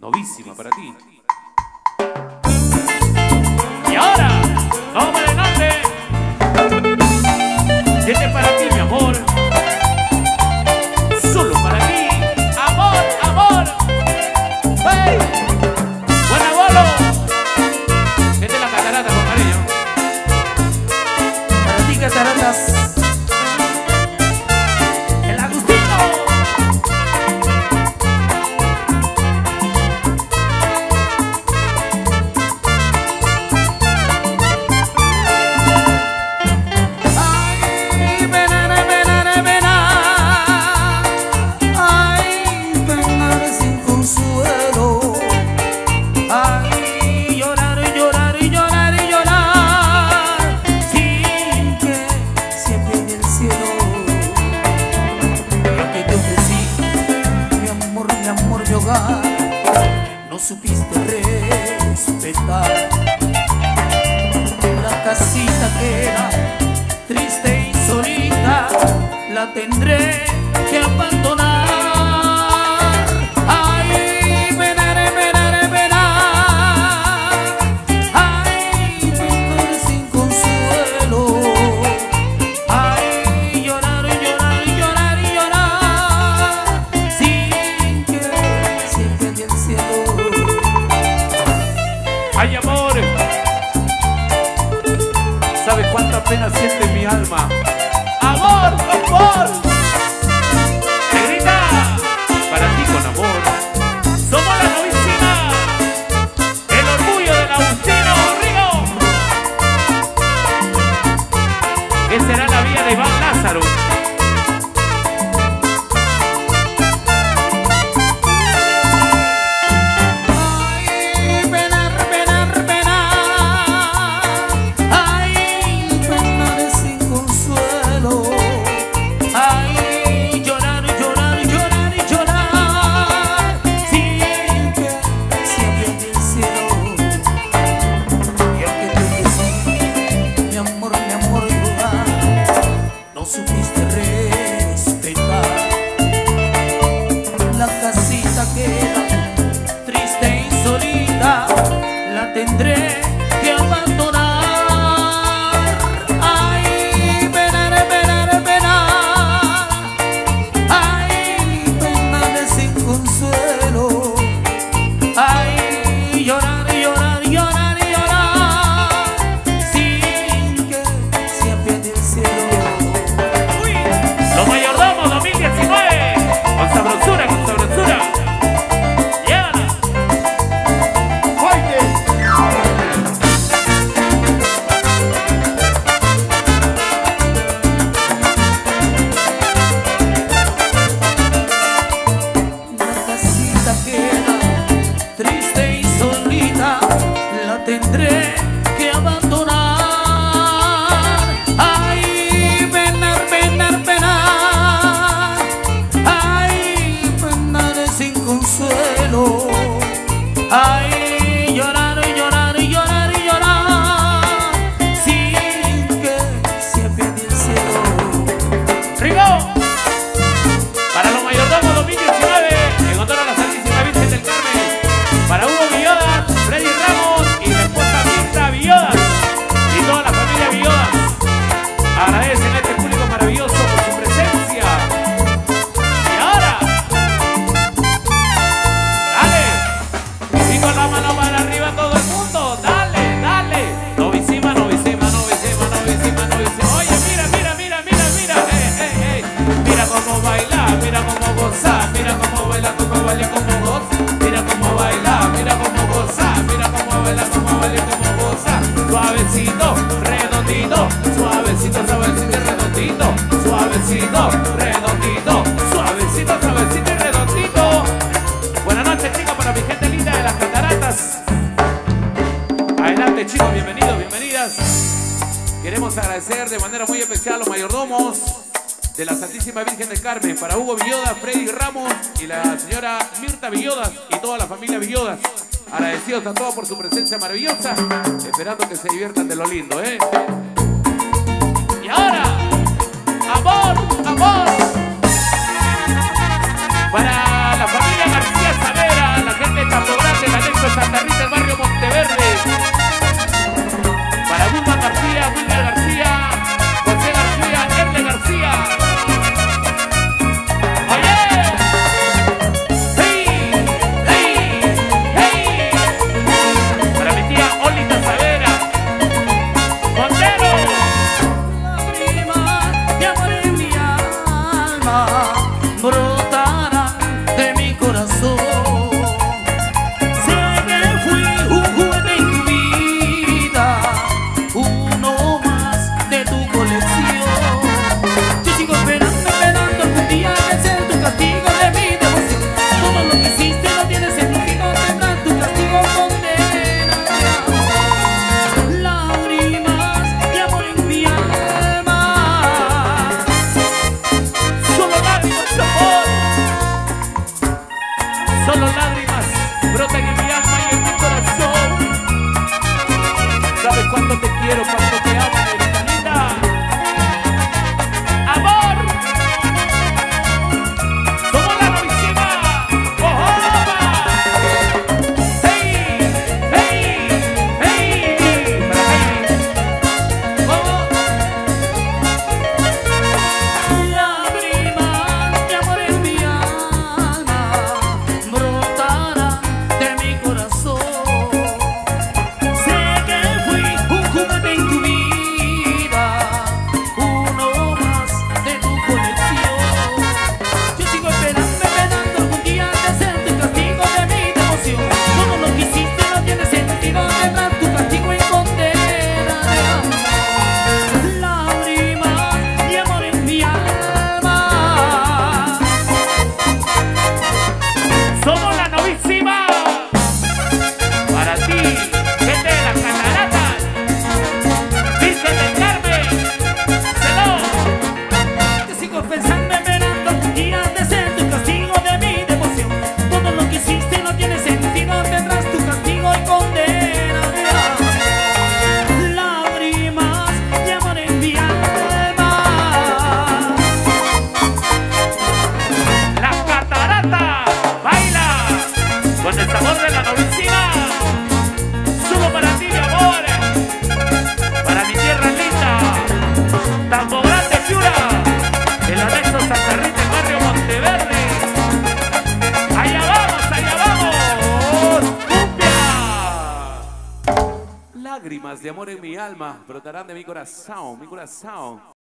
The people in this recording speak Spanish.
novísima para ti. Y ahora, ¡toma! noche hogar no supiste respetar. La casita que era triste y solita la tendré que abandonar. again. mira cómo goza, mira cómo baila, cómo baila, cómo goza, mira cómo baila, mira cómo goza, mira cómo baila, cómo baila, cómo goza, suavecito, redondito, suavecito, suavecito, redondito, suavecito, redondito, suavecito, suavecito y redondito. Buenas noches chicos para mi gente linda de las cataratas. Adelante chicos, bienvenidos, bienvenidas. Queremos agradecer de manera muy especial a los mayordomos de la Santísima Virgen del Carmen para Hugo Villodas, Freddy Ramos y la señora Mirta Villodas y toda la familia Villodas. Agradecidos a todos por su presencia maravillosa, esperando que se diviertan de lo lindo, ¿eh? Y ahora, amor, amor. हाँ lágrimas de amor en mi alma brotarán de mi corazón, mi corazón.